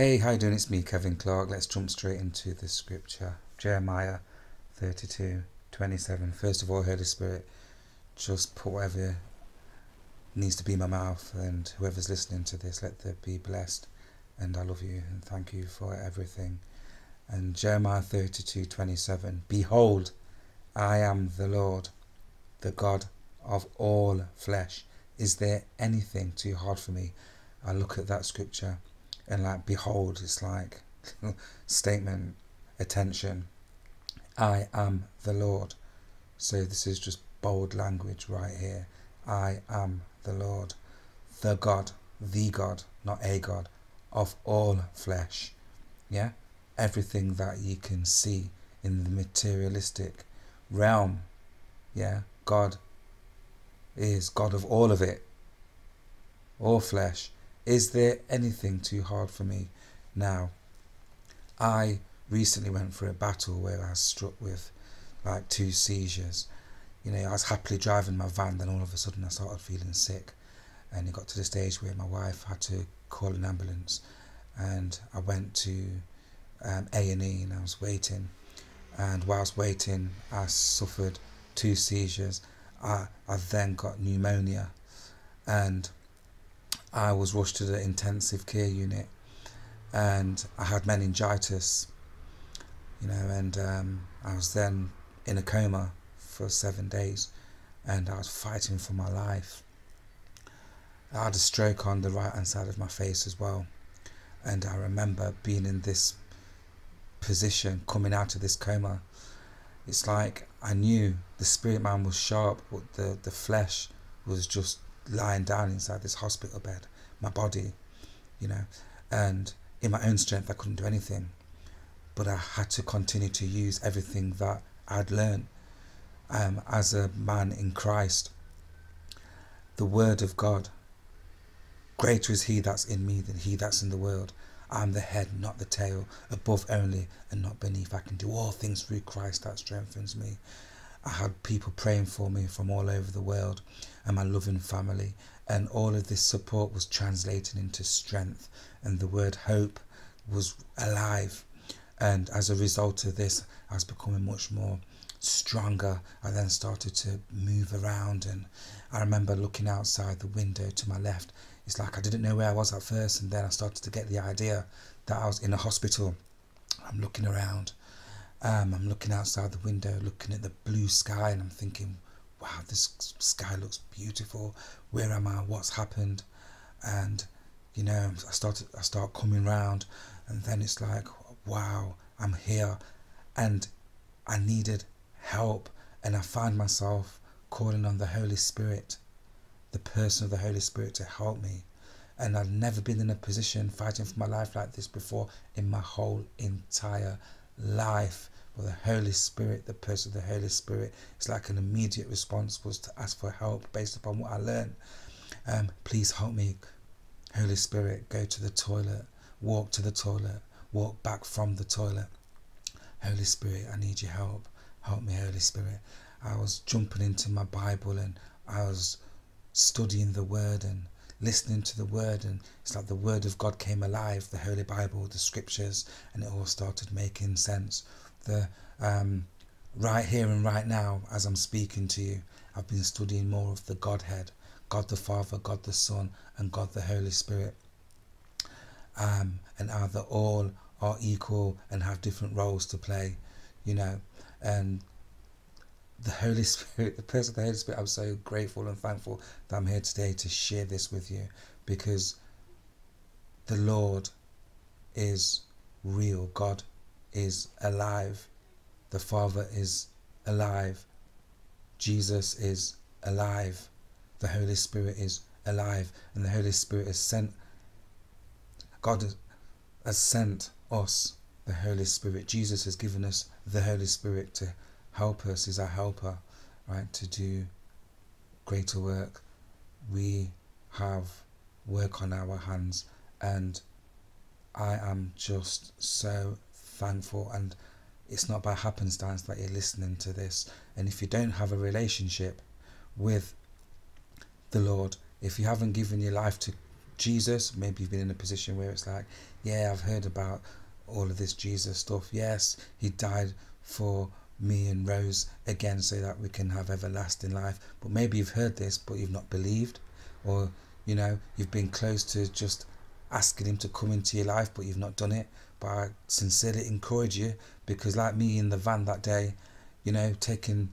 Hey, how you doing? It's me, Kevin Clarke. Let's jump straight into the scripture. Jeremiah 32, 27. First of all, Holy Spirit, just put whatever needs to be in my mouth and whoever's listening to this, let them be blessed. And I love you and thank you for everything. And Jeremiah 32, 27. Behold, I am the Lord, the God of all flesh. Is there anything too hard for me? I look at that scripture and like behold it's like statement attention. I am the lord. So this is just bold language right here. I am the lord the god the god not a god of all flesh. Yeah? Everything that you can see in the materialistic realm. Yeah? God is god of all of it. All flesh is there anything too hard for me now? I recently went through a battle where I was struck with like two seizures. You know, I was happily driving my van, then all of a sudden I started feeling sick. And it got to the stage where my wife had to call an ambulance. And I went to um, A&E and I was waiting. And whilst waiting, I suffered two seizures. I, I then got pneumonia. And I was rushed to the intensive care unit and I had meningitis, you know, and um, I was then in a coma for seven days and I was fighting for my life. I had a stroke on the right hand side of my face as well. And I remember being in this position, coming out of this coma. It's like I knew the spirit man was sharp, but the, the flesh was just lying down inside this hospital bed, my body, you know, and in my own strength, I couldn't do anything. But I had to continue to use everything that I'd learned um, as a man in Christ. The Word of God. Greater is He that's in me than He that's in the world. I'm the head, not the tail, above only and not beneath. I can do all things through Christ that strengthens me. I had people praying for me from all over the world and my loving family. And all of this support was translated into strength. And the word hope was alive. And as a result of this, I was becoming much more stronger. I then started to move around. And I remember looking outside the window to my left. It's like I didn't know where I was at first. And then I started to get the idea that I was in a hospital. I'm looking around um, I'm looking outside the window, looking at the blue sky, and I'm thinking, wow, this sky looks beautiful. Where am I? What's happened? And you know, I started, I start coming round, and then it's like, wow, I'm here, and I needed help, and I find myself calling on the Holy Spirit, the person of the Holy Spirit, to help me. And I've never been in a position fighting for my life like this before in my whole entire life for the Holy Spirit, the person of the Holy Spirit. It's like an immediate response was to ask for help based upon what I learned. Um, please help me, Holy Spirit, go to the toilet, walk to the toilet, walk back from the toilet. Holy Spirit, I need your help. Help me, Holy Spirit. I was jumping into my Bible and I was studying the Word and listening to the word and it's like the word of God came alive, the Holy Bible, the scriptures, and it all started making sense. The um, right here and right now, as I'm speaking to you, I've been studying more of the Godhead, God the Father, God the Son, and God the Holy Spirit. Um, and how they all are equal and have different roles to play, you know, and the Holy Spirit, the person of the Holy Spirit, I'm so grateful and thankful that I'm here today to share this with you because the Lord is real. God is alive. The Father is alive. Jesus is alive. The Holy Spirit is alive. And the Holy Spirit is sent. God has sent us the Holy Spirit. Jesus has given us the Holy Spirit to help us, is our helper, right, to do greater work. We have work on our hands, and I am just so thankful. And it's not by happenstance that you're listening to this. And if you don't have a relationship with the Lord, if you haven't given your life to Jesus. Maybe you've been in a position where it's like, yeah, I've heard about all of this Jesus stuff. Yes, he died for me and rose again so that we can have everlasting life. But maybe you've heard this, but you've not believed, or you know, you've been close to just asking him to come into your life, but you've not done it. But I sincerely encourage you because, like me in the van that day, you know, taking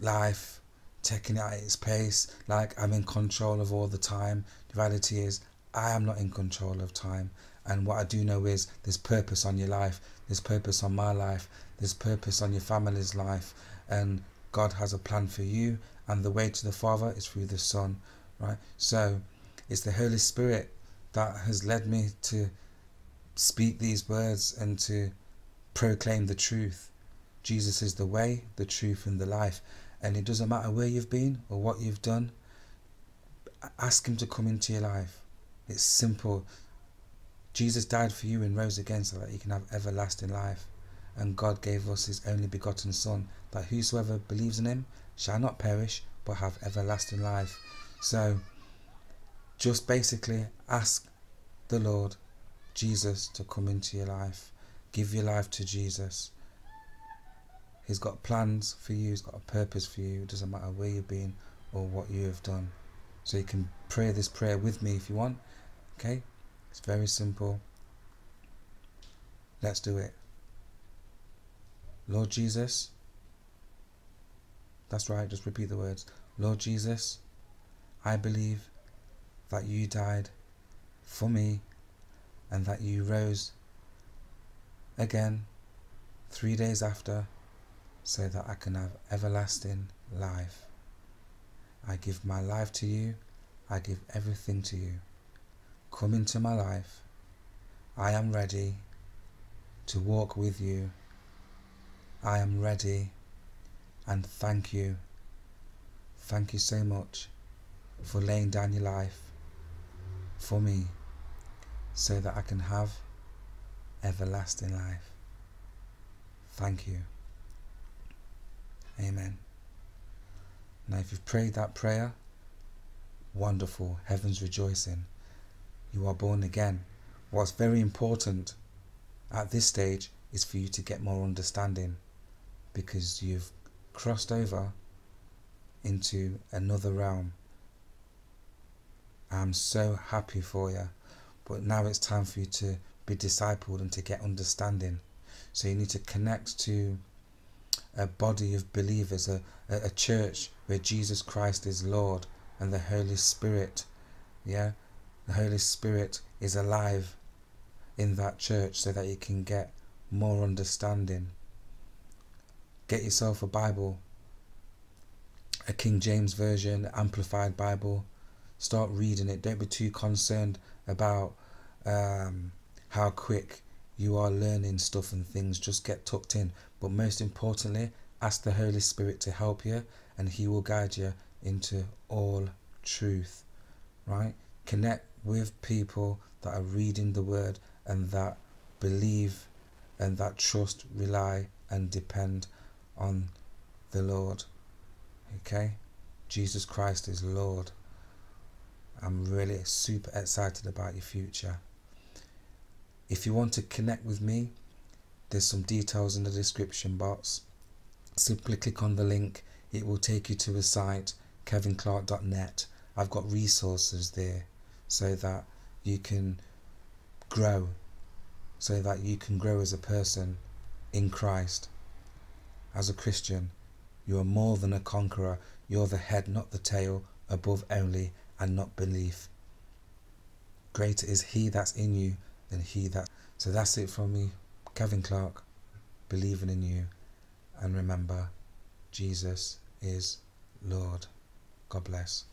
life, taking it at its pace, like I'm in control of all the time. The reality is, I am not in control of time. And what I do know is there's purpose on your life, there's purpose on my life, there's purpose on your family's life, and God has a plan for you. And the way to the Father is through the Son, right? So it's the Holy Spirit that has led me to speak these words and to proclaim the truth. Jesus is the way, the truth, and the life. And it doesn't matter where you've been or what you've done, ask Him to come into your life. It's simple. Jesus died for you and rose again so that you can have everlasting life. And God gave us His only begotten Son, that whosoever believes in Him shall not perish but have everlasting life. So, just basically ask the Lord Jesus to come into your life. Give your life to Jesus. He's got plans for you, He's got a purpose for you. It doesn't matter where you've been or what you have done. So you can pray this prayer with me if you want. Okay? It's very simple. Let's do it. Lord Jesus. That's right, just repeat the words. Lord Jesus, I believe that you died for me and that you rose again three days after so that I can have everlasting life. I give my life to you. I give everything to you. Come into my life. I am ready to walk with you. I am ready and thank you. Thank you so much for laying down your life for me so that I can have everlasting life. Thank you. Amen. Now, if you've prayed that prayer, wonderful, heaven's rejoicing. You are born again. What's very important at this stage is for you to get more understanding because you've crossed over into another realm I'm so happy for you. But now it's time for you to be discipled and to get understanding. So you need to connect to a body of believers, a, a, church where Jesus Christ is Lord and the Holy Spirit. Yeah? The Holy Spirit is alive in that church so that you can get more understanding. Get yourself a Bible, a King James Version, Amplified Bible, start reading it. Don't be too concerned about um, how quick you are learning stuff and things. Just get tucked in. But most importantly, ask the Holy Spirit to help you and He will guide you into all truth. Right? Connect with people that are reading the Word and that believe and that trust, rely, and depend on the Lord. Okay? Jesus Christ is Lord. I'm really super excited about your future. If you want to connect with me, there's some details in the description box. Simply click on the link, it will take you to a site, kevinclark.net. I've got resources there so that you can grow, so that you can grow as a person in Christ. As a Christian, you are more than a conqueror, you're the head, not the tail, above only and not belief. Greater is He that's in you than He that. So that's it from me, Kevin Clarke, believing in you. And remember, Jesus is Lord. God bless.